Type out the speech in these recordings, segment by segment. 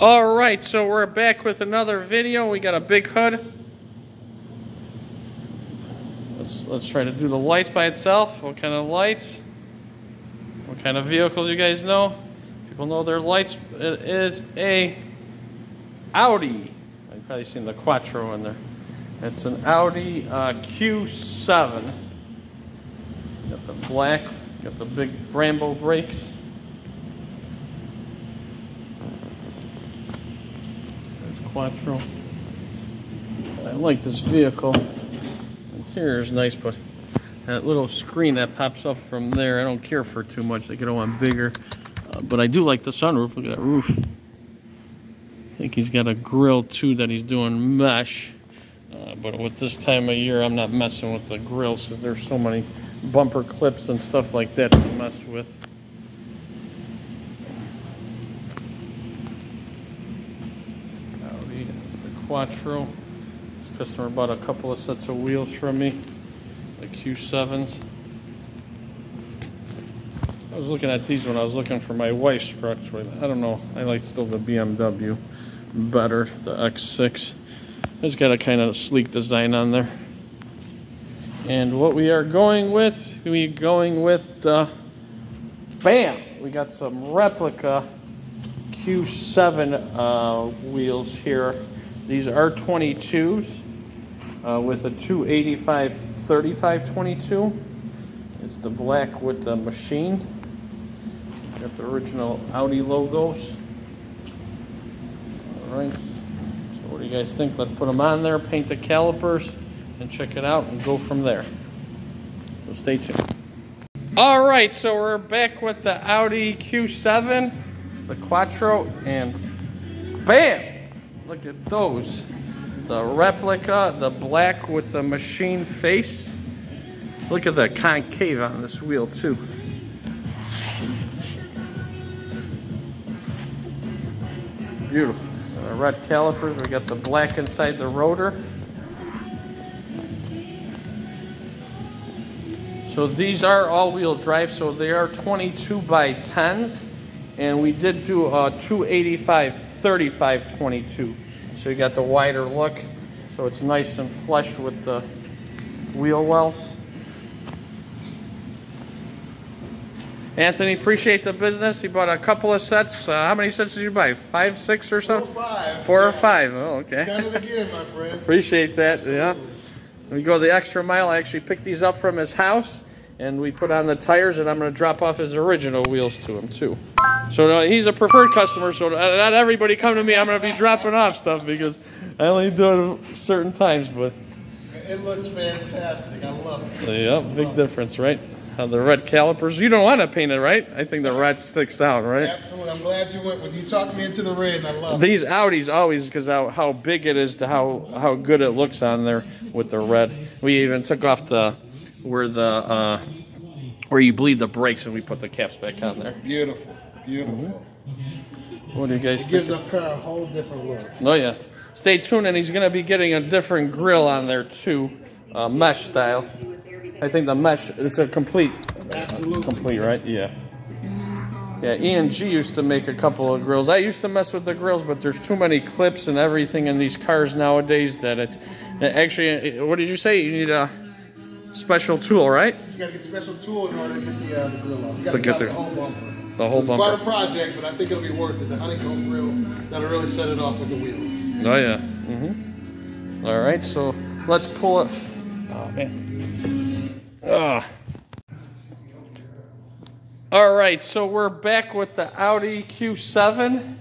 All right, so we're back with another video. We got a big hood. Let's let's try to do the lights by itself. What kind of lights? What kind of vehicle you guys know? People know their lights. It is a Audi. You've probably seen the Quattro in there. It's an Audi uh, Q7. Got the black, got the big Brembo brakes. Quattro. I like this vehicle. Interior is nice, but that little screen that pops up from there, I don't care for too much. I could have one bigger. Uh, but I do like the sunroof. Look at that roof. I think he's got a grill too that he's doing mesh. Uh, but with this time of year, I'm not messing with the grills because there's so many bumper clips and stuff like that to mess with. Audi, that's the Quattro. This customer bought a couple of sets of wheels from me, the Q7s. I was looking at these when I was looking for my wife's truck. I don't know. I like still the BMW better, the X6. It's got a kind of sleek design on there. And what we are going with, we going with the, bam, we got some replica Q7 uh, wheels here. These are 22s uh, with a 285 35 22. It's the black with the machine. Got the original Audi logos. All right. So what do you guys think? Let's put them on there, paint the calipers, and check it out and go from there. So stay tuned. All right, so we're back with the Audi Q7, the Quattro, and bam! Look at those. The replica, the black with the machine face. Look at the concave on this wheel too. Beautiful. Uh, red calipers, we got the black inside the rotor. So these are all-wheel drive, so they are 22 by 10s. And we did do a 285 35 22. So you got the wider look. So it's nice and flush with the wheel wells. Anthony, appreciate the business. He bought a couple of sets. Uh, how many sets did you buy? Five, six or so? Four or five. Four yeah. or five. Oh, okay. Done it again, my friend. Appreciate that. Absolutely. Yeah. We go the extra mile. I actually picked these up from his house and we put on the tires and I'm going to drop off his original wheels to him too. So uh, he's a preferred customer. So not everybody come to me. I'm going to be dropping off stuff because I only do it certain times. But It looks fantastic. I love it. yeah, big difference, right? How the red calipers. You don't want to paint it, right? I think the red sticks out, right? Absolutely. I'm glad you went with you talked me into the red and I love it. These Audis always because how, how big it is to how how good it looks on there with the red. We even took off the where the uh, where you bleed the brakes and we put the caps back on there. Beautiful. Beautiful. What do you guys It think? gives the car a whole different look. Oh yeah. Stay tuned, and he's gonna be getting a different grill on there too, uh, mesh style. I think the mesh it's a complete, Absolutely. complete right? Yeah. Yeah, E&G used to make a couple of grills. I used to mess with the grills, but there's too many clips and everything in these cars nowadays that it's actually. What did you say? You need a special tool, right? You just gotta get a special tool in order to get the, uh, the grill off. You gotta get get the- the whole bumper. The whole It's quite a project, but I think it'll be worth it. The honeycomb grill that'll really set it off with the wheels. Oh yeah. Mm-hmm. All right, so let's pull it. Oh man. Ah. All right, so we're back with the Audi Q7,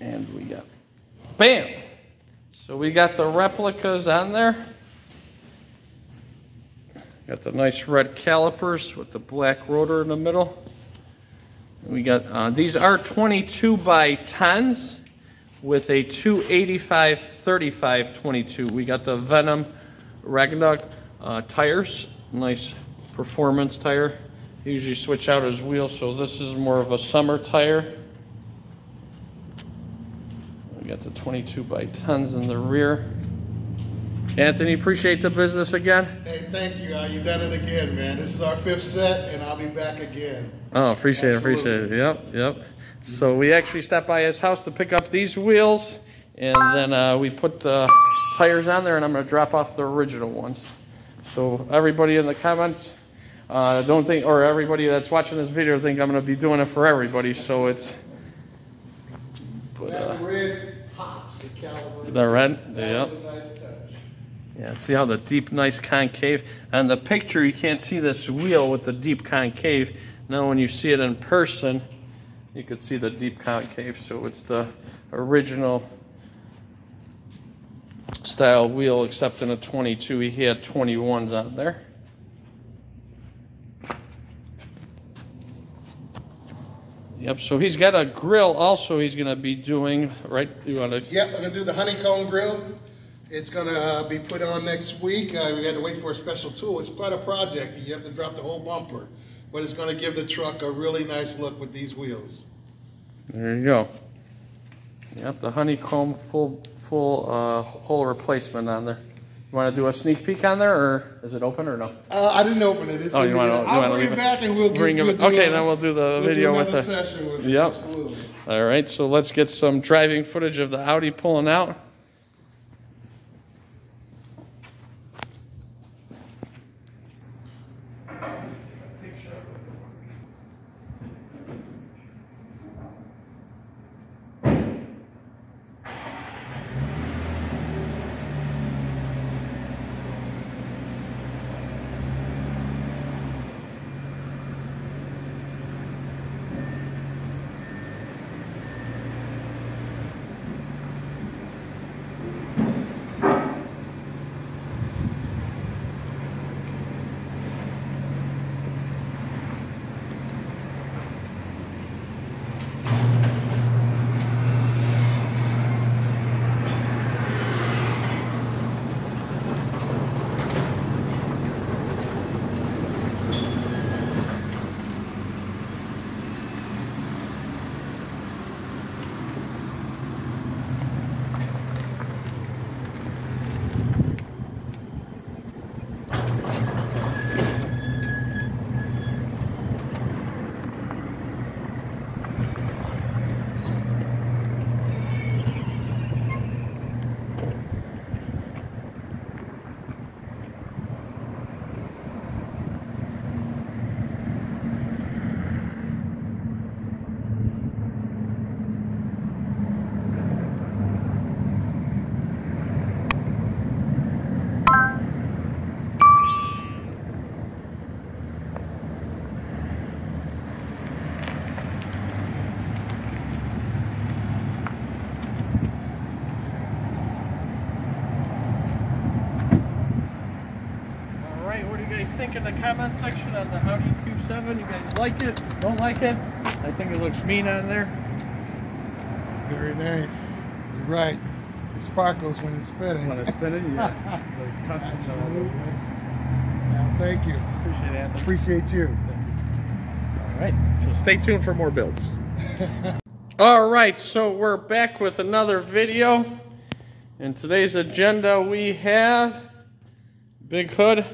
and we got, bam. So we got the replicas on there. Got the nice red calipers with the black rotor in the middle. We got, uh, these are 22 by 10s with a 285 35 22. We got the Venom Ragnarok uh, tires, nice performance tire. Usually switch out his wheels, so this is more of a summer tire. We got the 22 by 10s in the rear. Anthony, appreciate the business again. Hey, thank you. Uh, you done it again, man. This is our fifth set, and I'll be back again. Oh, appreciate it, appreciate it. Yep, yep. So we actually stopped by his house to pick up these wheels, and then uh, we put the tires on there, and I'm gonna drop off the original ones. So everybody in the comments, uh, don't think, or everybody that's watching this video think I'm gonna be doing it for everybody, so it's, but, That uh, red hops at Caliber. the red, That yep. was a nice touch. Yeah, see how the deep, nice concave. On the picture, you can't see this wheel with the deep concave. Now, when you see it in person, you could see the deep concave. So it's the original style wheel, except in a 22. He had 21s on there. Yep, so he's got a grill also he's going to be doing, right? You want to... Yep, I'm gonna do the honeycomb grill. It's gonna uh, be put on next week. Uh, we had to wait for a special tool. It's quite a project. You have to drop the whole bumper, but it's gonna give the truck a really nice look with these wheels. There you go. Yep, the honeycomb full full uh, hole replacement on there. You want to do a sneak peek on there, or is it open or no? Uh, I didn't open it. It's Oh, you wanna- I'll wanna bring it it? back and we'll Bring we'll okay, a- then we'll do the we'll do video with the- session with it. Yep. Absolutely. All right, so let's get some driving footage of the Audi pulling out. In the comment section on the Audi Q7? You guys like it? Don't like it? I think it looks mean on there. Very nice. You're right. It sparkles when it's spinning. When it's spin it? Yeah. Those customs all over. Yeah, thank you. Appreciate it, Anthony. Appreciate you. All right, so stay tuned for more builds. All right, so we're back with another video. In today's agenda, we have Big Hood,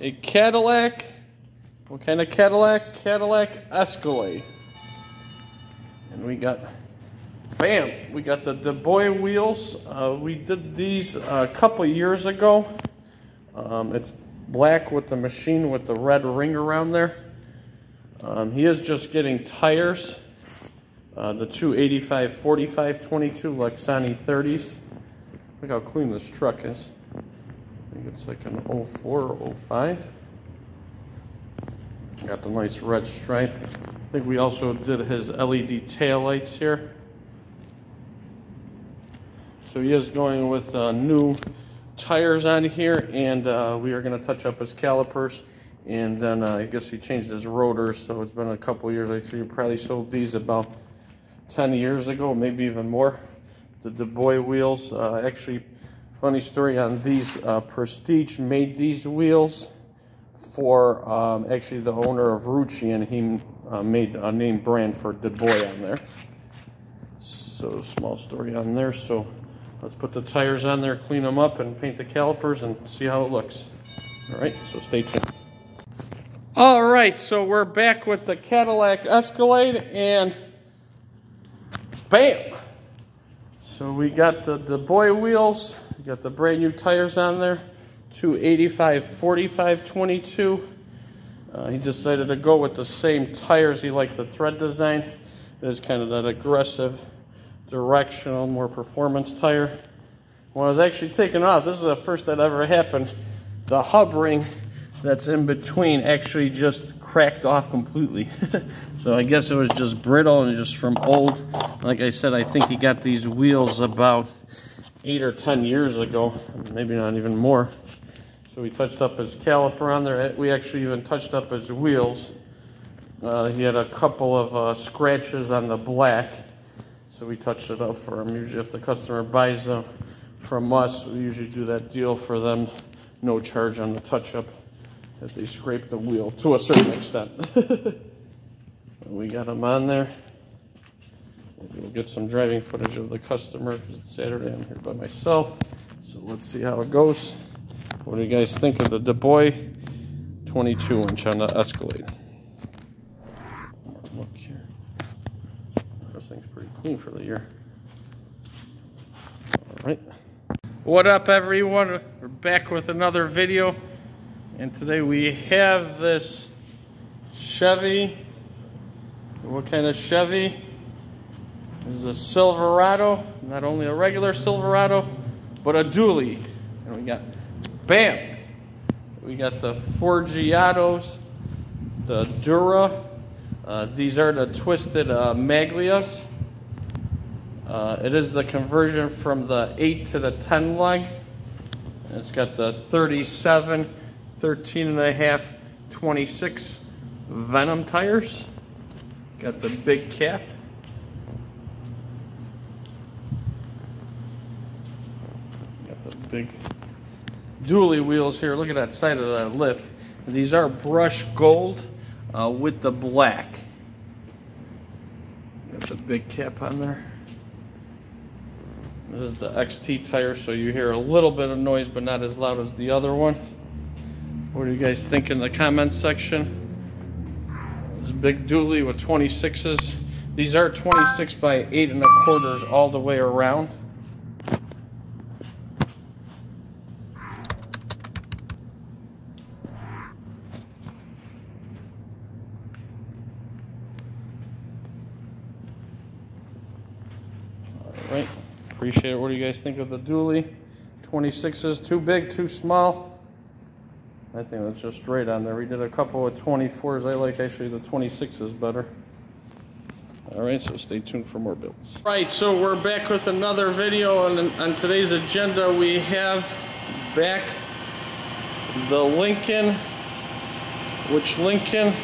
a Cadillac. What kind of Cadillac? Cadillac Escalade. And we got, bam, we got the Du Bois wheels. Uh, we did these a couple years ago. Um, it's black with the machine with the red ring around there. Um, he is just getting tires. Uh, the two 85 45 22 Lexani 30s. Look how clean this truck is. I think it's like an 04 or 05. Got the nice red stripe. I think we also did his LED tail lights here. So he is going with uh, new tires on here, and uh, we are going to touch up his calipers. And then uh, I guess he changed his rotors, so it's been a couple years. I think he probably sold these about 10 years ago, maybe even more. The Du Bois wheels. Uh, actually, funny story on these. Uh, Prestige made these wheels for um, actually the owner of Rucci, and he uh, made a name brand for Du Bois on there. So small story on there. So let's put the tires on there, clean them up, and paint the calipers and see how it looks. All right, so stay tuned. All right, so we're back with the Cadillac Escalade, and bam! So we got the, the boy wheels, got the brand new tires on there, 285 45 22. Uh, he decided to go with the same tires. He liked the thread design. It is kind of that aggressive, directional, more performance tire. When I was actually taking off, this is the first that ever happened. The hub ring that's in between actually just cracked off completely. so I guess it was just brittle and just from old. Like I said, I think he got these wheels about eight or 10 years ago, maybe not even more. So we touched up his caliper on there. We actually even touched up his wheels. Uh, he had a couple of uh, scratches on the black. So we touched it up for him. Usually if the customer buys them from us, we usually do that deal for them. No charge on the touch-up if they scrape the wheel to a certain extent. we got them on there. We'll get some driving footage of the customer. It's Saturday, I'm here by myself. So let's see how it goes. What do you guys think of the Du Bois 22 inch on the Escalade? Look here. This thing's pretty clean for the year. All right. What up everyone? We're back with another video. And today we have this Chevy. What kind of Chevy? This is a Silverado. Not only a regular Silverado, but a dually. And we got Bam! We got the Forgiatos, the Dura. Uh, these are the twisted uh, Maglias. Uh, it is the conversion from the 8 to the 10 leg. It's got the 37, 13 and a half, 26 Venom tires. Got the big cap. Got the big dually wheels here. Look at that side of that lip. These are brush gold uh, with the black. Got the big cap on there. This is the XT tire, so you hear a little bit of noise, but not as loud as the other one. What do you guys think in the comments section? This big dually with 26s. These are 26 by 8 and a quarters all the way around. right? Appreciate it. What do you guys think of the dually? 26s, too big, too small? I think that's just right on there. We did a couple of 24s. I like actually the 26s better. All right, so stay tuned for more builds. Right, so we're back with another video, and on today's agenda we have back the Lincoln, which Lincoln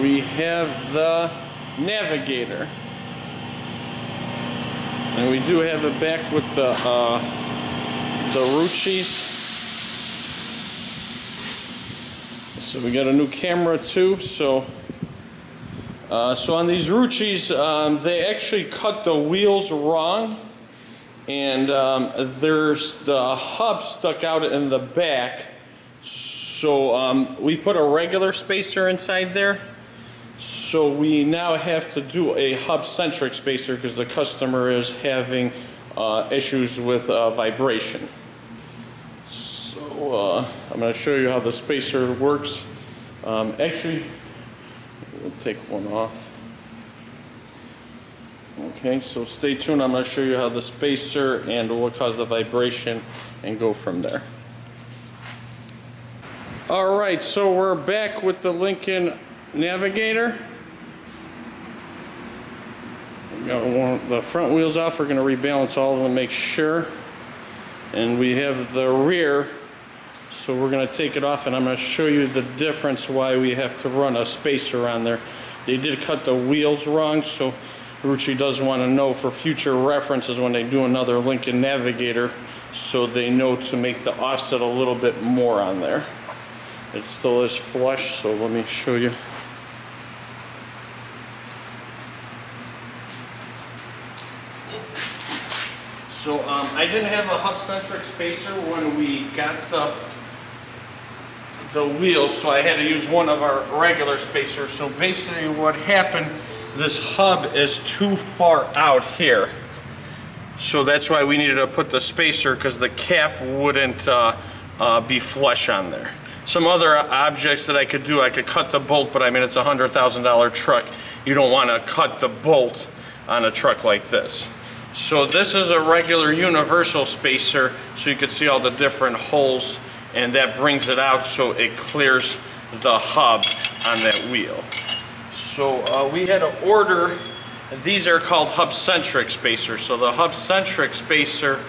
we have the navigator. And we do have it back with the uh, the Ruccis. So we got a new camera too. So uh, so on these Ruccis, um, they actually cut the wheels wrong. And um, there's the hub stuck out in the back. So um, we put a regular spacer inside there. So we now have to do a hub-centric spacer because the customer is having uh, issues with uh, vibration. So uh, I'm going to show you how the spacer works. Um, actually, we'll take one off. Okay, so stay tuned. I'm going to show you how the spacer and what caused the vibration and go from there. All right, so we're back with the Lincoln Navigator. Got the front wheels off. We're going to rebalance all of them, make sure. And we have the rear. So we're going to take it off and I'm going to show you the difference why we have to run a spacer on there. They did cut the wheels wrong, so Rucci does want to know for future references when they do another Lincoln Navigator so they know to make the offset a little bit more on there. It still is flush, so let me show you. So um, I didn't have a hub-centric spacer when we got the the wheels, so I had to use one of our regular spacers. So basically what happened, this hub is too far out here. So that's why we needed to put the spacer because the cap wouldn't uh, uh, be flush on there. Some other objects that I could do, I could cut the bolt, but I mean it's a hundred thousand dollar truck. You don't want to cut the bolt on a truck like this. So this is a regular universal spacer, so you can see all the different holes, and that brings it out so it clears the hub on that wheel. So uh, we had to order, these are called hub-centric spacers. So the hub-centric spacer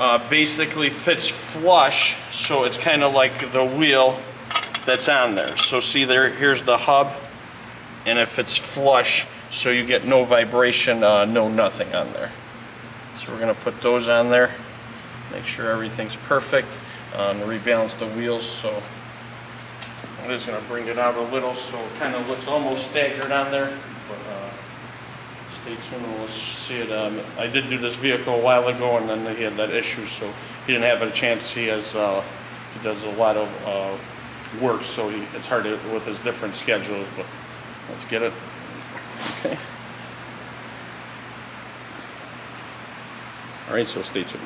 uh, basically fits flush, so it's kind of like the wheel that's on there. So see there, here's the hub, and if it's flush, so you get no vibration, uh, no nothing on there. So we're gonna put those on there, make sure everything's perfect, and rebalance the wheels, so I'm just gonna bring it out a little so it kind of looks almost staggered on there, but uh, stay tuned and we'll see it. Um, I did do this vehicle a while ago and then he had that issue, so he didn't have a chance. He has, uh, he does a lot of uh, work, so he, it's hard to, with his different schedules, but let's get it. Okay. All right, so stay tuned.